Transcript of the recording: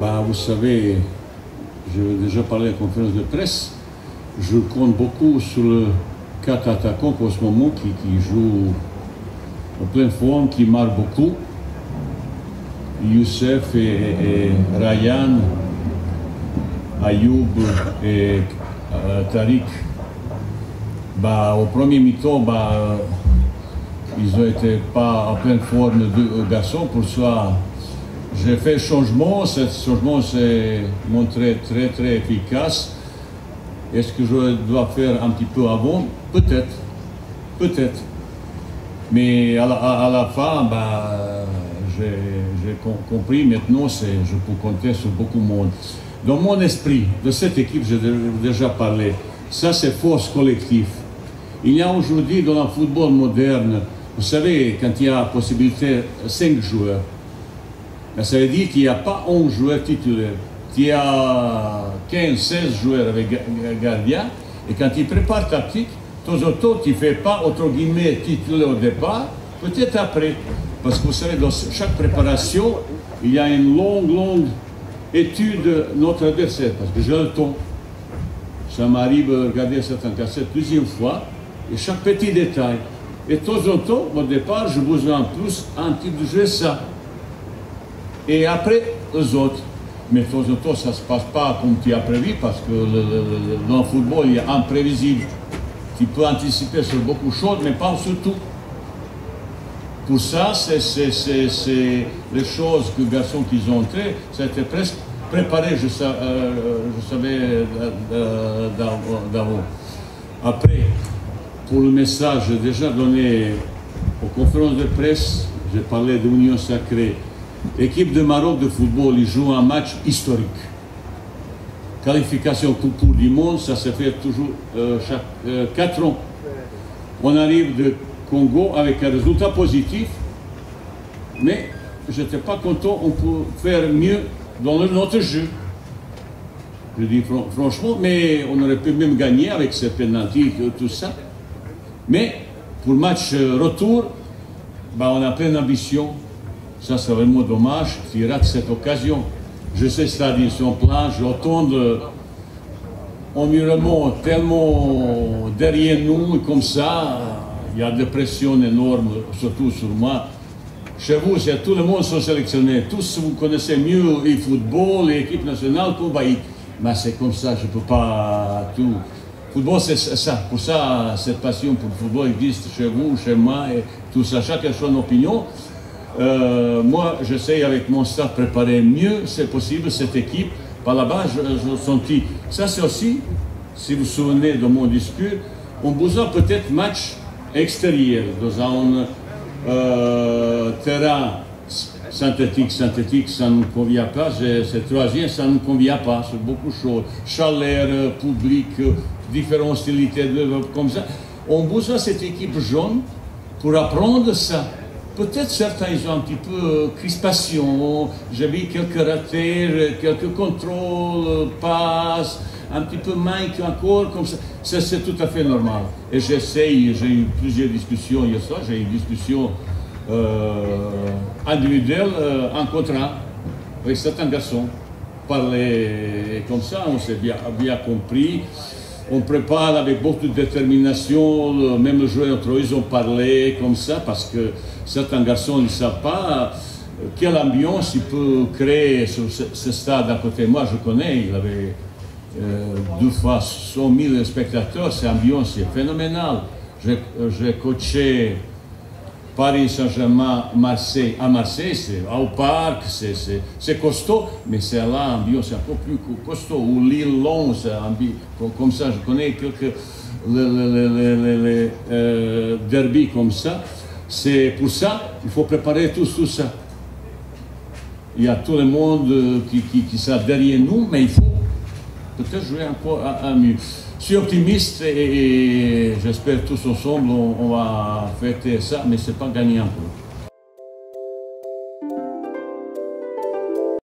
Bah, vous savez, j'ai déjà parlé à la conférence de presse, je compte beaucoup sur le 4 attaquants en ce moment qui, qui jouent en pleine forme, qui marquent beaucoup. Youssef et, et Ryan, Ayoub et euh, Tariq. Bah, au premier mi-temps, bah, ils n'ont été pas en pleine forme de garçons. Pour ça, j'ai fait changement. Ce changement s'est montré très très efficace. Est-ce que je dois faire un petit peu avant? Peut-être. Peut-être. Mais à la, à la fin, bah, j'ai compris maintenant, je peux compter sur beaucoup de monde. Dans mon esprit, de cette équipe, j'ai déjà parlé, ça c'est force collective. Il y a aujourd'hui dans le football moderne, vous savez, quand il y a possibilité de 5 joueurs, ça veut dire qu'il n'y a pas un joueur titulaire. Il y a 15, 16 joueurs avec gardien, et quand il prépare tactique, de temps en tu ne fais pas, entre guillemets, titulaire au départ, peut-être après. Parce que vous savez, dans chaque préparation, il y a une longue, longue étude de notre adversaire, parce que j'ai le temps. Ça m'arrive de regarder certains cassettes plusieurs fois, et chaque petit détail. Et de temps en temps, au départ, je besoin plus un type de jeu ça. Et après, les autres. Mais de temps en temps, ça ne se passe pas comme tu as prévu, parce que dans le football, il a imprévisible. Tu peux anticiper sur beaucoup de choses, mais pas sur tout. Pour ça, c'est les choses que les garçons qui ont entré, c'était presque préparé, je, euh, je savais euh, d'avant. Après, pour le message déjà donné aux conférences de presse, j'ai parlé de l'Union Sacrée. L'équipe de Maroc de football, ils jouent un match historique. Qualification Coupe du Monde, ça se fait toujours euh, chaque 4 ans. On arrive de Congo avec un résultat positif, mais je n'étais pas content, on peut faire mieux dans notre jeu. Je dis franchement, mais on aurait pu même gagner avec ces pénalties tout ça. Mais pour le match euh, retour, bah, on a plein d'ambition. Ça, c'est vraiment dommage qu'il rate cette occasion. Je sais, dit son plan, j'entends environnement tellement derrière nous, comme ça, il y a des pressions énormes, surtout sur moi. Chez vous, tout le monde sont sélectionnés. Tous, vous connaissez mieux le football, l'équipe nationale, tout. mais c'est comme ça, je ne peux pas tout. Football, c'est ça. Pour ça, cette passion pour le football existe chez vous, chez moi, et tout ça. Chacun son opinion. Euh, moi, j'essaie avec mon staff préparer mieux, c'est possible, cette équipe. Par là-bas, je, je. Ça, c'est aussi, si vous vous souvenez de mon discours, on besoin peut-être match extérieur, dans un euh, terrain synthétique, synthétique, ça ne convient pas. C'est troisième, ça ne convient pas. C'est beaucoup de choses. Chaleur, public, différentes stylités comme ça. On besoin cette équipe jaune pour apprendre ça. Peut-être certains, ils ont un petit peu crispation. J'ai vu quelques ratés, quelques contrôles, passes un petit peu manque encore, comme ça. c'est tout à fait normal. Et j'essaye, j'ai eu plusieurs discussions hier soir, j'ai eu une discussion euh, individuelle euh, en contrat avec certains garçons. Parler comme ça, on s'est bien compris. On prépare avec beaucoup de détermination, même les joueurs entre eux, ils ont parlé comme ça, parce que certains garçons ne savent pas quelle ambiance il peut créer sur ce, stade à côté. Moi, je connais, il avait euh, deux fois 100 000 spectateurs, c'est ambiance, c'est phénoménal. J'ai coaché Paris Saint-Germain, Marseille. À Marseille, c'est au parc, c'est costaud, mais c'est là, ambiance encore plus costaud. Ou Lille, Long, comme ça, je connais quelques les, euh, derby comme ça. C'est pour ça, il faut préparer tout, ça. Il y a tout le monde qui, qui, qui sera derrière nous, mais il faut peut-être jouer encore un, mieux. Je suis optimiste et, j'espère tous ensemble on, va fêter ça, mais ce n'est pas gagné encore.